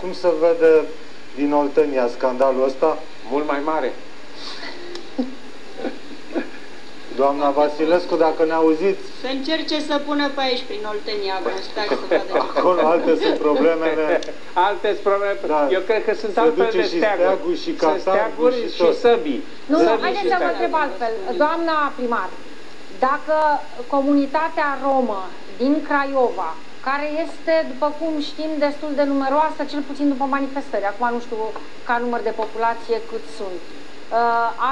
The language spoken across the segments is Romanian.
cum se vede din Oltenia scandalul ăsta? Mult mai mare. Doamna Vasilescu, dacă ne auziți, Să încerce să pună pe aici, prin Oltenia, vreun steag să vadă. acolo alte sunt problemele. Alte probleme. Da. Eu cred că sunt Se altfel duce de și steaguri. steagul și Sunt catargul steaguri și și, tot. săbii. Nu, nu, Săbii haideți și să vă steaguri. întreb altfel. Doamna primar, dacă comunitatea romă din Craiova, care este, după cum știm, destul de numeroasă, cel puțin după manifestări, acum nu știu ca număr de populație cât sunt, uh,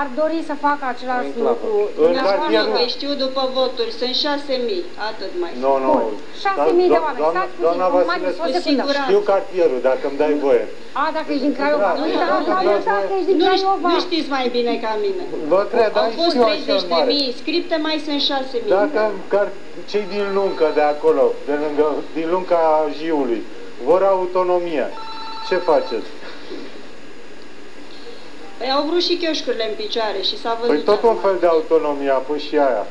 ar dori să facă același În lucru. În Dumneavoastră- cartierul- Că știu după voturi, sunt 6.000, atât mai. Nu, nu. Bun. 6.000 de Da, oameni. doamna- Stați puțin, Doamna mai Vasilescu, o secundă. siguranță. știu cartierul, dacă îmi dai voie. A, dacă ești din Craiova. Da, Nu, da, da, da, da, da, da, că ești din Nu, ști- Craiova. nu știți mai bine ca mine. Vă cred, dar Au fost știu așa 30 de mare. mii inscripte, mai sunt 6.000. Dacă car- cei din Luncă de acolo, de lângă, din Lunca Jiului, vor autonomie, ce faceți? Păi au vrut și chioșcurile în picioare și s-a văzut. Păi tot un acum. fel de autonomie a fost și aia.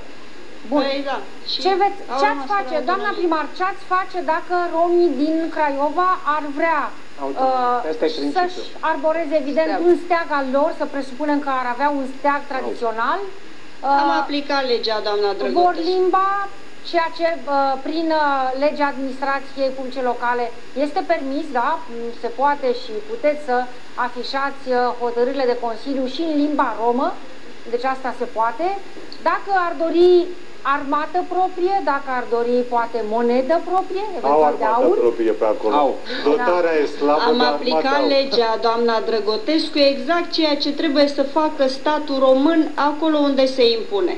Bun. Păi da. Și Ce, veți, au ce ați rămas face, fără doamna autonomie. primar, ce ați face dacă romii din Craiova ar vrea Autonomie. Asta e uh, principiul. să-și arboreze, evident, Steag. un steag al lor, să presupunem că ar avea un steag tradițional, Am uh, aplicat legea, doamna vor Drăgătescu. limba, ceea ce uh, prin uh, legea administrației publice locale este permis, da, Mm, se poate și puteți să afișați uh, hotărârile de Consiliu și în limba romă, deci asta se poate. Dacă ar dori armată proprie, dacă ar dori poate monedă proprie, Au eventual de armată aur, proprie pe acolo. Au. Dotarea e slabă, Am dar aplicat armata au. legea, doamna Drăgotescu, exact ceea ce trebuie să facă statul român acolo unde se impune.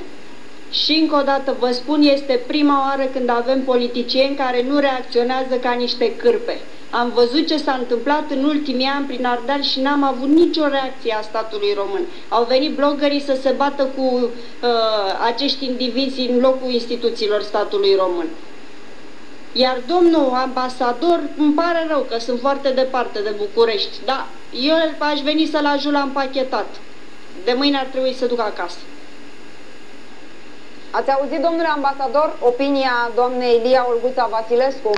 Și încă o dată vă spun, este prima oară când avem politicieni care nu reacționează ca niște cârpe. Am văzut ce s-a întâmplat în ultimii ani prin Ardeal și n-am avut nicio reacție a statului român. Au venit bloggerii să se bată cu uh, acești indivizi în locul instituțiilor statului român. Iar domnul ambasador, îmi pare rău că sunt foarte departe de București, dar eu aș veni să-l ajut la împachetat. De mâine ar trebui să duc acasă. Ați auzit, domnule ambasador, opinia doamnei Lia Olguța Vasilescu?